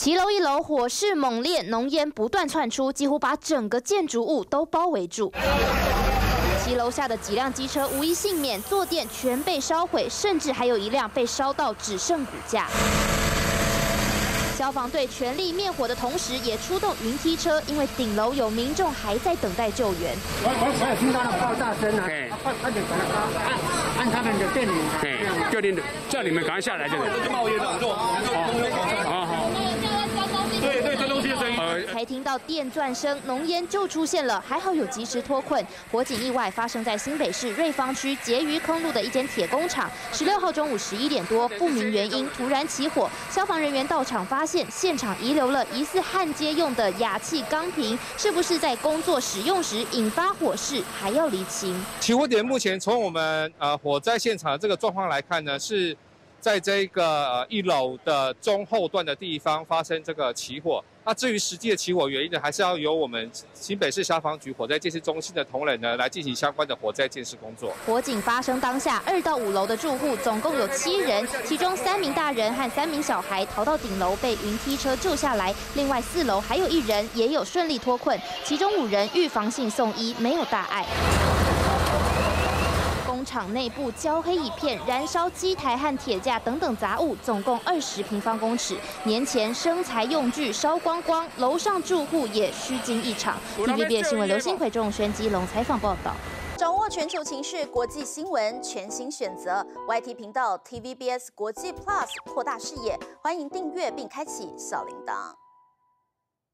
骑楼一楼火势猛烈，浓烟不断窜出，几乎把整个建筑物都包围住。骑楼下的几辆机车无一幸免，坐垫全被烧毁，甚至还有一辆被烧到只剩骨架。消防队全力灭火的同时，也出动云梯车，因为顶楼有民众还在等待救援。我我我听到那爆炸声啊！快快点把它按按他们的电铃，对，叫你叫你们赶快下来，这个冒烟了，好好。才听到电钻声，浓烟就出现了，还好有及时脱困。火警意外发生在新北市瑞芳区捷余坑路的一间铁工厂。十六号中午十一点多，不明原因突然起火，消防人员到场发现现场遗留了疑似焊接用的氩气钢瓶，是不是在工作使用时引发火势，还要厘清。起火点目前从我们呃火灾现场的这个状况来看呢，是。在这个一楼的中后段的地方发生这个起火，那至于实际的起火原因呢，还是要由我们新北市消防局火灾建设中心的同仁呢来进行相关的火灾建设工作。火警发生当下，二到五楼的住户总共有七人，其中三名大人和三名小孩逃到顶楼被云梯车救下来，另外四楼还有一人也有顺利脱困，其中五人预防性送医，没有大碍。工厂内部焦黑一片，燃烧机台和铁架等等杂物，总共二十平方公尺。年前生材用具烧光光，楼上住户也虚惊一场。TVB 新闻刘新奎、钟轩基隆采访报道。掌握全球情势、国际新闻，全新选择 YT 频道 TVBS 国际 Plus，扩大视野。欢迎订阅并开启小铃铛。